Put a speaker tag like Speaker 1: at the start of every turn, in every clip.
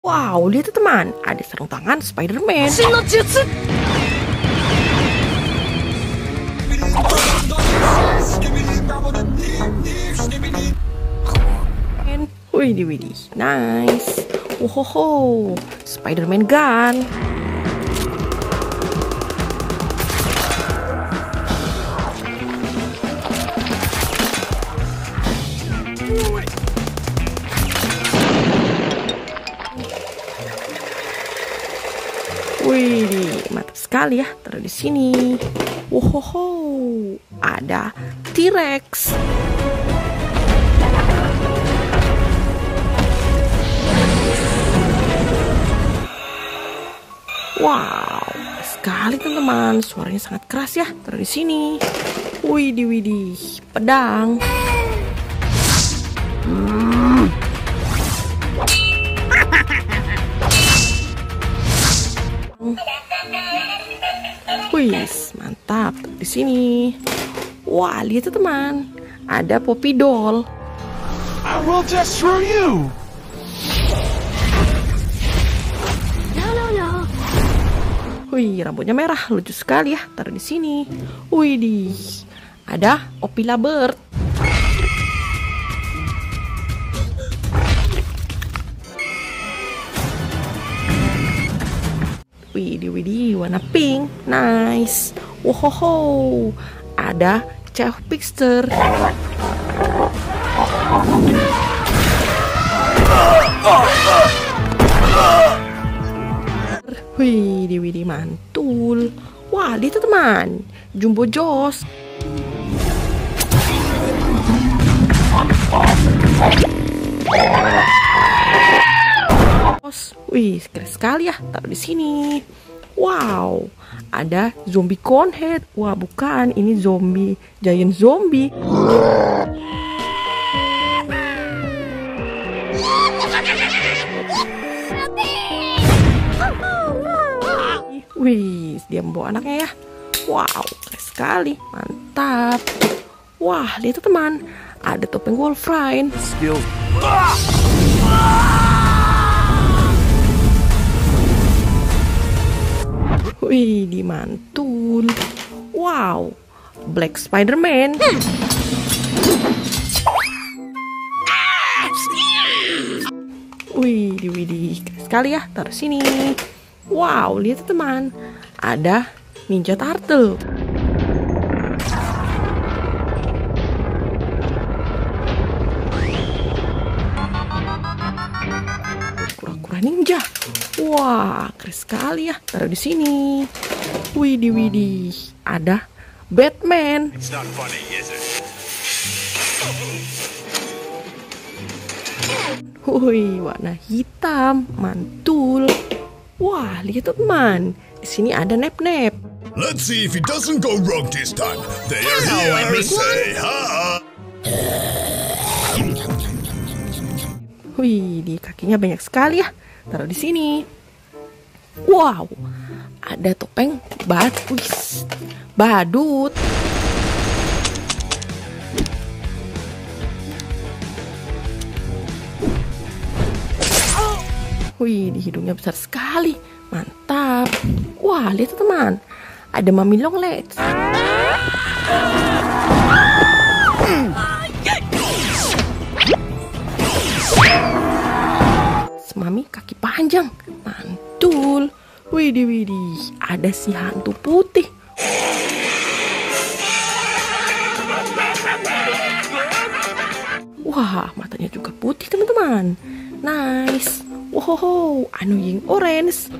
Speaker 1: Wow, lihat tuh teman, ada sarung tangan Spider-Man. Wih, di nice. Wohoho, Spider-Man gun. Sekali ya. Taruh di sini. Wohoho, ada T-Rex. Wow, sekali teman-teman. Suaranya sangat keras ya. Taruh di sini. Widih, widih, pedang. Wis, mantap. Di sini. Wah, lihat tuh teman. Ada Poppy Doll.
Speaker 2: I will destroy you!
Speaker 3: No no no
Speaker 1: Wih, rambutnya merah, lucu sekali ya. Taruh di sini. Wih, di ada Opila Bird. Widih, widih, warna pink, nice. Wohoho, ada Chef Pixter. Widih, widih, mantul. Wah, dia tuh teman. Jumbo Joss. Joss. Wih, keren sekali ya. Taruh di sini. Wow, ada zombie conehead. Wah, bukan. Ini zombie, giant zombie. Wih, dia membawa anaknya ya. Wow, keren sekali. Mantap. Wah, lihat tuh teman. Ada topeng Wolverine.
Speaker 2: Skill.
Speaker 1: Wih, dimantul. Wow, Black Spider-Man. Wih, di widih, sekali ya. Taruh sini. Wow, lihat teman. Ada Ninja Turtle. Ninja. Wah, keren sekali ya. Taruh di sini. Widih, widih. Ada Batman.
Speaker 2: Funny?
Speaker 1: Wih, warna hitam, mantul. Wah, lihat tuh teman. Di sini ada nep-nep.
Speaker 4: Let's see if it doesn't go wrong this time. They are here say hi.
Speaker 1: Wih, di kakinya banyak sekali ya. Taruh di sini. Wow, ada topeng bad, wis, badut. Wih, di hidungnya besar sekali. Mantap. Wah, lihat teman. Ada mami long legs. Kaki panjang, mantul. Widih, widih, ada si hantu putih. Wah, matanya juga putih teman-teman. Nice. Wow, annoying orange.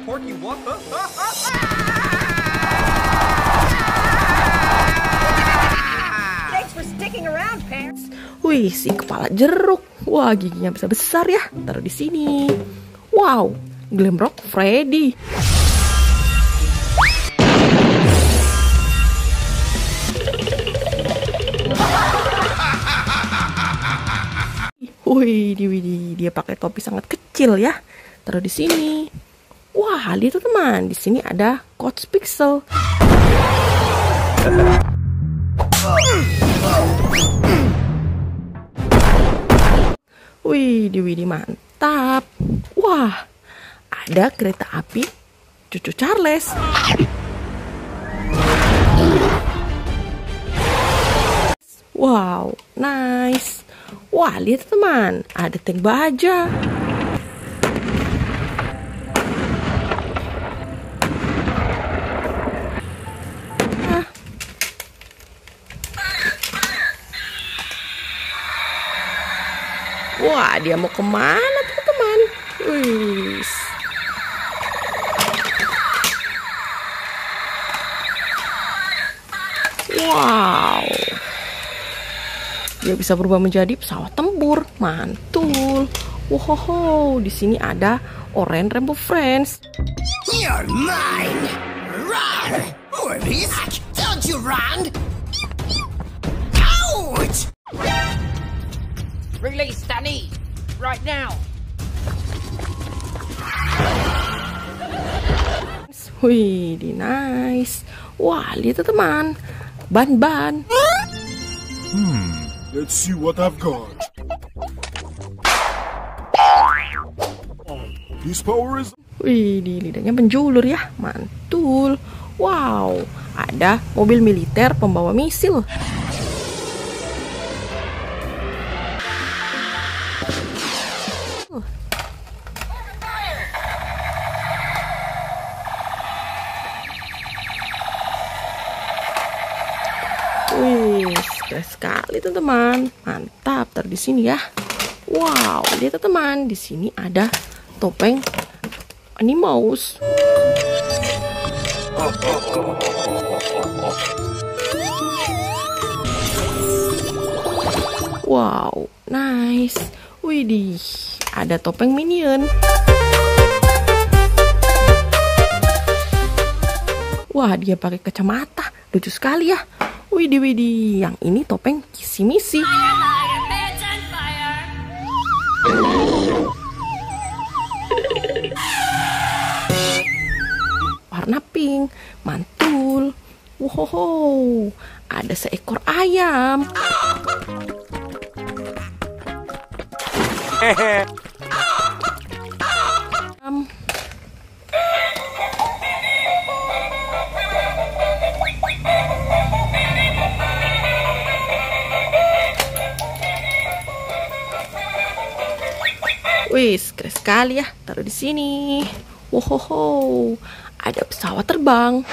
Speaker 1: Wih, si kepala jeruk. Wah, giginya bisa besar ya. Taruh di sini. Wow, Glamrock Freddy. Wih, di widih, dia pakai topi sangat kecil ya. Taruh di sini. Wah, lihat tuh teman, di sini ada Coach Pixel. Wih, widih mantap. Wah, ada kereta api cucu Charles. Wow, nice. Wah, lihat teman, ada tank baja. Ah. Wah, dia mau ke mana? Wih. Wow. Dia bisa berubah menjadi pesawat tempur. Mantul. Wow, di sini ada Orange Rainbow Friends.
Speaker 5: You're mine! Run! Orbeez! Don't you run! Ouch!
Speaker 3: Release Danny! Right now!
Speaker 1: Wih, di nice. Wah, lihat teman. Ban-ban.
Speaker 2: Let's see what I've got. This power is
Speaker 1: Wih, di lidahnya penjulur ya. Mantul. Wow, ada mobil militer pembawa misil. Wih, keren sekali teman-teman. Mantap, taruh di sini ya. Wow, lihat teman, di sini ada topeng Annie Mouse. Wow, nice. Widih, ada topeng minion. Wah, dia pakai kacamata. Lucu sekali ya. Widih, widih. Yang ini topeng kisi misi. Warna pink, mantul. Wow, ada seekor ayam. Am. Wis, keren sekali ya. Taruh di sini. Wow, ada pesawat terbang.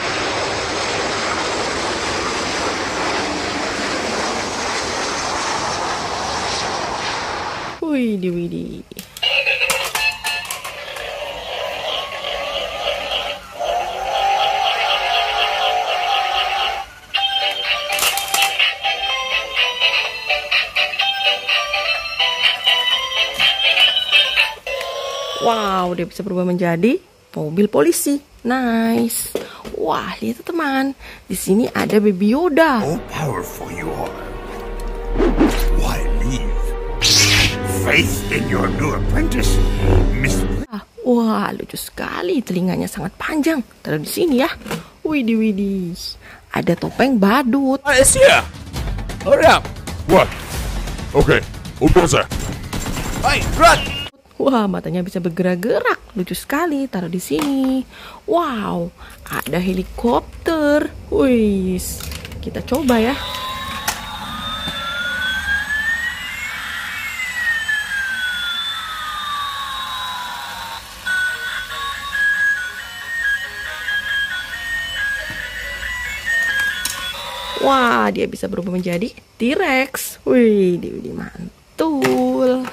Speaker 1: Widih, widih. Wow, dia bisa berubah menjadi mobil polisi. Nice. Wah, lihat teman. Di sini ada Baby Yoda.
Speaker 4: How powerful you are. Why leave? Faith in your new apprentice, Miss.
Speaker 1: Ah, Wah, lucu sekali. Telinganya sangat panjang. Taruh di sini ya. Widih, widih. Ada topeng badut.
Speaker 2: It's here! Hurry up! What? Okay, bulldozer. Hey, run!
Speaker 1: Wah, matanya bisa bergerak-gerak. Lucu sekali. Taruh di sini. Wow, ada helikopter. Wih, kita coba ya. Wah, dia bisa berubah menjadi T-Rex. Wih, dia mantul.